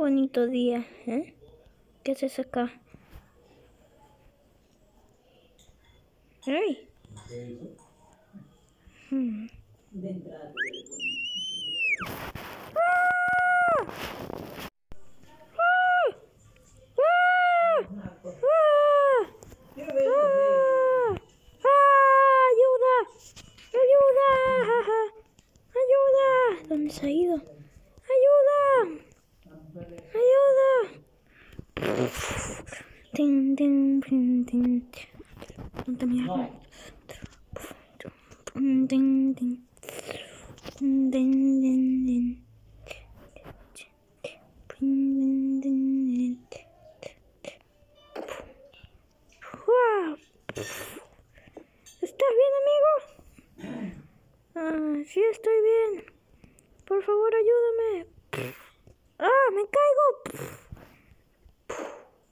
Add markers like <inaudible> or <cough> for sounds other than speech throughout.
bonito día, ¿eh? ¿Qué haces acá? ¡Ay! Hmm. ¡Ah! ¡Ah! ¡Ah! ¡Ah! ¡Ah! ¡Ah! ¿Dónde se ha ido? ¿Estás bien, amigo? Ah, sí, estoy bien. Por favor, ayúdame. ¡Ah, me caigo! Uh. ¡Ah! ¡No, no me dejes! ¡No! Ven, ven conmigo. Ah,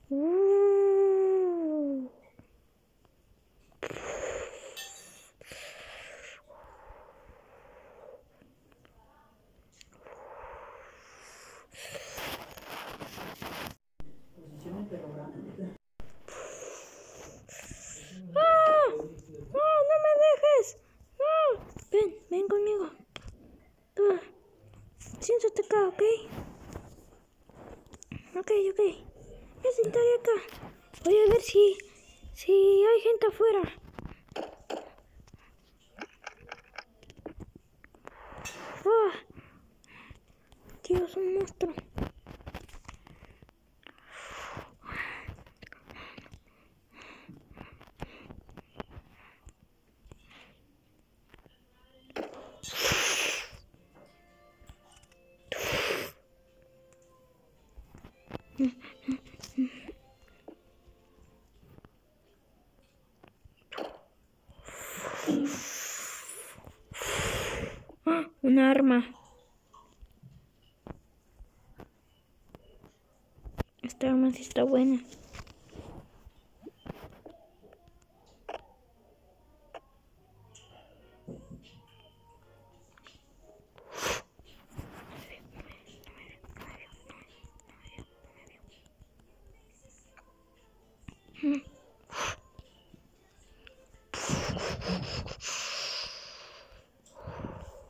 Siéntate acá, ¿ok? Ok, ok. Me sentaré acá. Voy a ver si, si hay gente afuera. Ah. Dios, un monstruo. Ah, un arma. Esta arma sí está buena.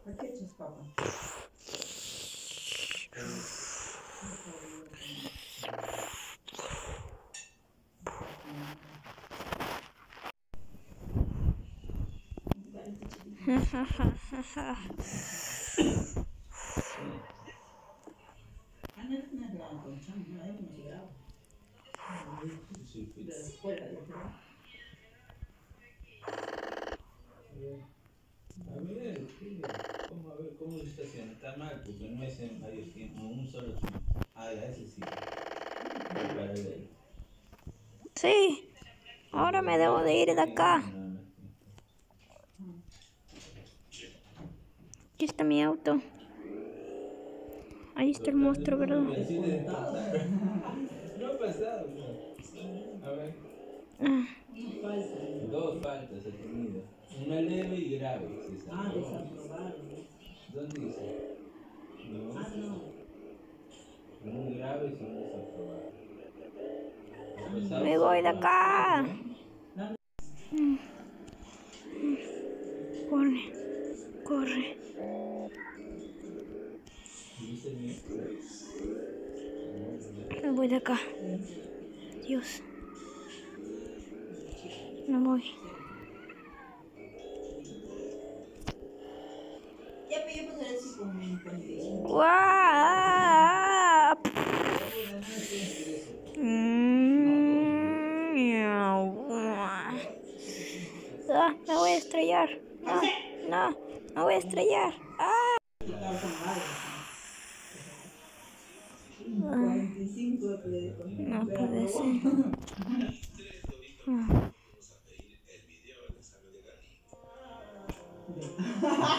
¿A qué echas papa? Ah, no, no es grabado con chamo, no, es como se graba. De la escuela, de verdad. A ver. ¿Cómo, a ver, ¿cómo lo estaciona? Está mal, porque no es en varios tiempos, un solo tiempo. Ah, ese sí. Sí, ahora me debo de ir de acá. No, no, no. Aquí está mi auto. Ahí está el monstruo, ¿verdad? Así de pasar. No ha pasado, no. A ver. Ah, Dos faltas ha tenido. Una leve y grave. Ah, sacó. desaprobaron. ¿Dónde dice? No. Ah, no. Muy grave y son desaprobados. Ha pasado me voy de acá. Corre, corre. ¿Viste bien? Me voy de acá. Dios. Me voy. Mm. Ah, me voy a estrellar. No, no, me voy a estrellar. Ah. No puede ser. Ah. <laughs>